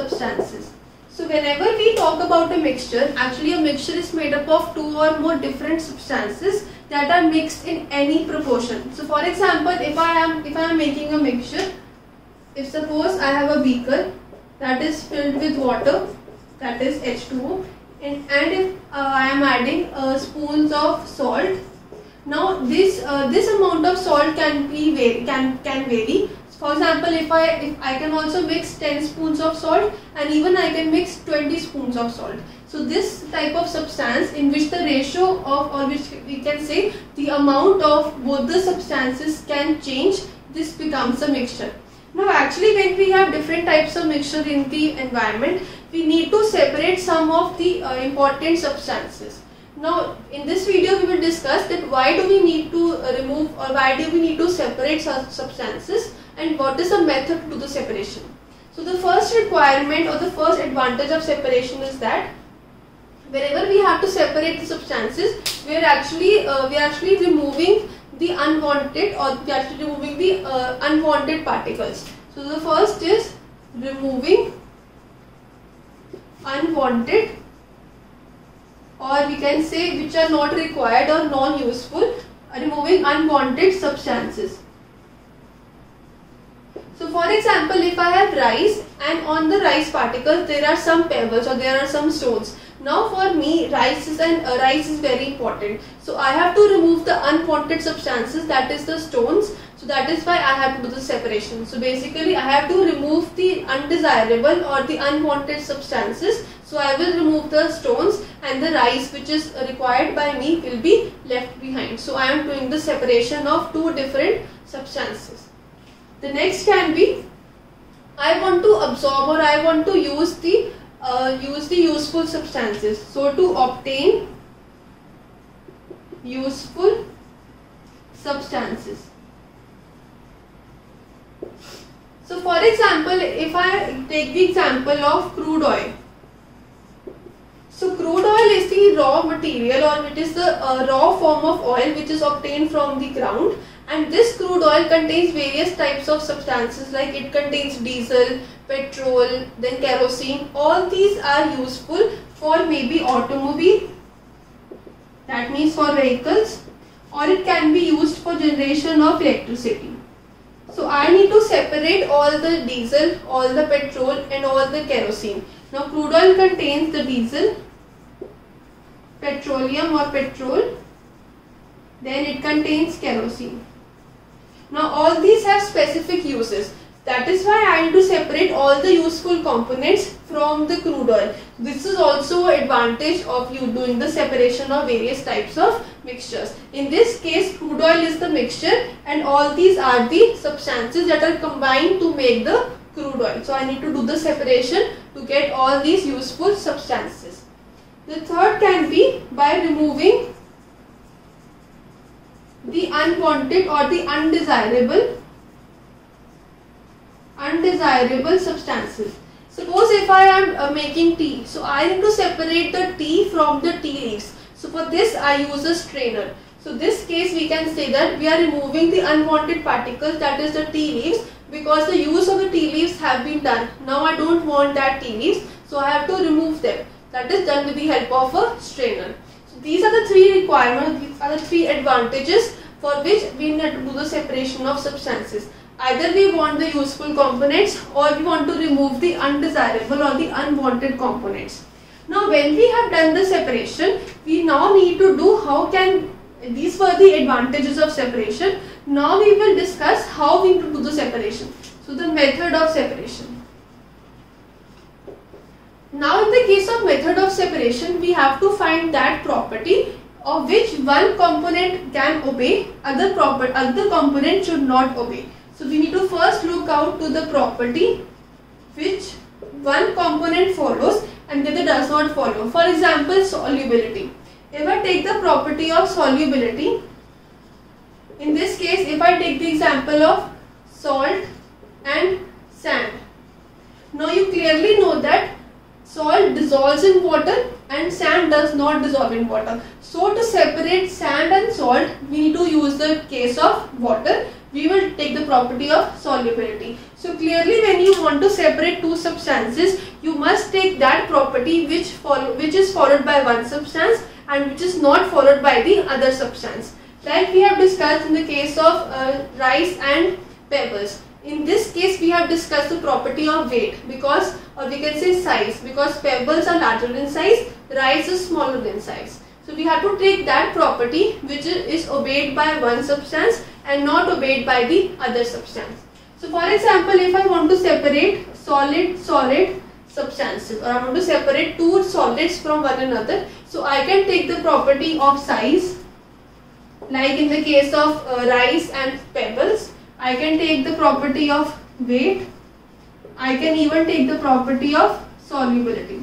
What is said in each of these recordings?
substances. So whenever we talk about a mixture, actually a mixture is made up of two or more different substances that are mixed in any proportion. So for example, if I am if I am making a mixture, if suppose I have a beaker that is filled with water, that is H2O, and, and if uh, I am adding uh, spoons of salt, now this uh, this amount of salt can be can can vary for example, if I if I can also mix 10 spoons of salt and even I can mix 20 spoons of salt. So this type of substance in which the ratio of or which we can say the amount of both the substances can change, this becomes a mixture. Now actually when we have different types of mixture in the environment, we need to separate some of the uh, important substances. Now in this video we will discuss that why do we need to uh, remove or why do we need to separate such substances and what is the method to the separation. So the first requirement or the first advantage of separation is that wherever we have to separate the substances, we are actually uh, we are actually removing the unwanted or we are actually removing the uh, unwanted particles. So the first is removing unwanted or we can say which are not required or non-useful removing unwanted substances. So for example, if I have rice and on the rice particles there are some pebbles or there are some stones. Now for me rice is and uh, rice is very important. So I have to remove the unwanted substances that is the stones. So that is why I have to do the separation. So basically I have to remove the undesirable or the unwanted substances. So I will remove the stones and the rice which is required by me will be left behind. So I am doing the separation of two different substances. The next can be I want to absorb or I want to use the uh, use the useful substances. So to obtain useful substances. So for example, if I take the example of crude oil. So crude oil is the raw material or it is the uh, raw form of oil which is obtained from the ground and this crude oil contains various types of substances like it contains diesel, petrol, then kerosene. All these are useful for maybe automobile, that means for vehicles or it can be used for generation of electricity. So I need to separate all the diesel, all the petrol and all the kerosene. Now crude oil contains the diesel, petroleum or petrol, then it contains kerosene. Now all these have specific uses. That is why I need to separate all the useful components from the crude oil. This is also advantage of you doing the separation of various types of mixtures. In this case crude oil is the mixture and all these are the substances that are combined to make the crude oil. So I need to do the separation to get all these useful substances. The third can be by removing the unwanted or the undesirable undesirable substances. Suppose if I am uh, making tea, so I need to separate the tea from the tea leaves. So for this I use a strainer. So this case we can say that we are removing the unwanted particles that is the tea leaves because the use of the tea leaves have been done. Now I don't want that tea leaves so I have to remove them. That is done with the help of a strainer. These are the three requirements, these are the three advantages for which we need to do the separation of substances. Either we want the useful components or we want to remove the undesirable or the unwanted components. Now when we have done the separation, we now need to do how can, these were the advantages of separation. Now we will discuss how we need to do the separation. So the method of separation. Now in the case of method of separation, we have to find that property of which one component can obey, other, proper, other component should not obey. So we need to first look out to the property which one component follows and the other does not follow. For example, solubility. If I take the property of solubility, in this case if I take the example of salt and sand. Now you clearly know that salt dissolves in water and sand does not dissolve in water. So to separate sand and salt, we need to use the case of water we will take the property of solubility. So clearly when you want to separate two substances, you must take that property which follow, which is followed by one substance and which is not followed by the other substance. Like we have discussed in the case of uh, rice and pebbles. In this case, we have discussed the property of weight because, or we can say size, because pebbles are larger in size, rice is smaller in size. So we have to take that property which is obeyed by one substance and not obeyed by the other substance. So for example, if I want to separate solid, solid substances or I want to separate two solids from one another, so I can take the property of size like in the case of uh, rice and pebbles I can take the property of weight. I can even take the property of solubility.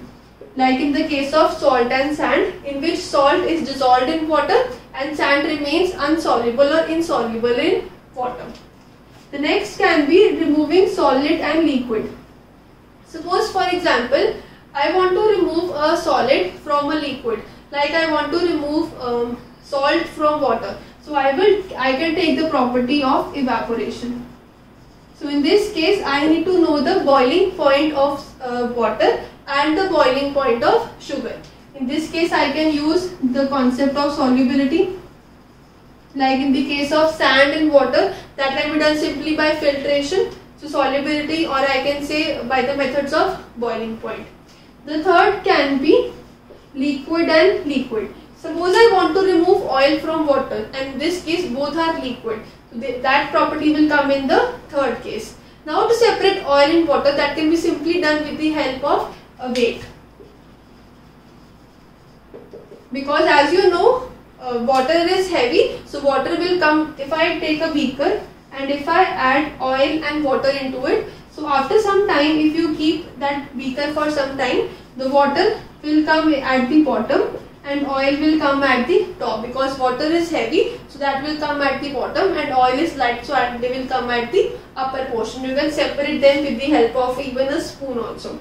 Like in the case of salt and sand, in which salt is dissolved in water and sand remains unsoluble or insoluble in water. The next can be removing solid and liquid. Suppose for example, I want to remove a solid from a liquid. Like I want to remove um, salt from water. So I will, I can take the property of evaporation. So in this case, I need to know the boiling point of uh, water and the boiling point of sugar. In this case, I can use the concept of solubility. Like in the case of sand and water, that can be done simply by filtration. So solubility or I can say by the methods of boiling point. The third can be liquid and liquid. Suppose I want to remove oil from water and this case both are liquid. So that property will come in the third case. Now to separate oil and water that can be simply done with the help of a weight. Because as you know uh, water is heavy so water will come if I take a beaker and if I add oil and water into it so after some time if you keep that beaker for some time the water will come at the bottom and oil will come at the top because water is heavy so that will come at the bottom and oil is light so they will come at the upper portion. You can separate them with the help of even a spoon also.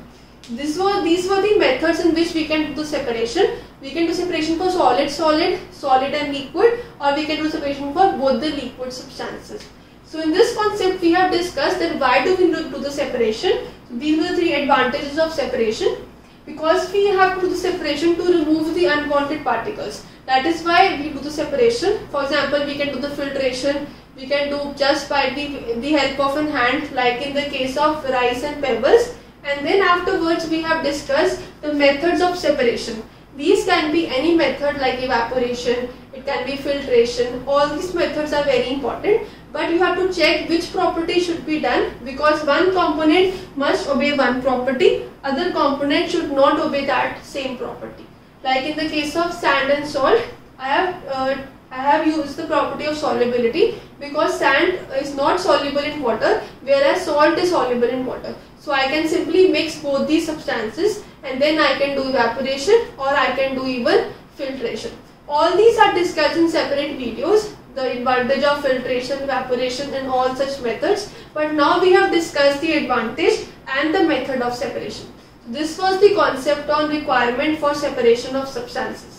This were, these were the methods in which we can do separation. We can do separation for solid, solid, solid and liquid or we can do separation for both the liquid substances. So in this concept we have discussed that why do we do the separation. These are the three advantages of separation because we have to do the separation to remove the unwanted particles. That is why we do the separation. For example, we can do the filtration, we can do just by the, the help of an hand like in the case of rice and pebbles. And then afterwards we have discussed the methods of separation. These can be any method like evaporation, can be filtration, all these methods are very important but you have to check which property should be done because one component must obey one property other component should not obey that same property like in the case of sand and salt I have uh, I have used the property of solubility because sand is not soluble in water whereas salt is soluble in water. So I can simply mix both these substances and then I can do evaporation or I can do even filtration. All these are discussed in separate videos the advantage of filtration, evaporation and all such methods. But now we have discussed the advantage and the method of separation. This was the concept on requirement for separation of substances.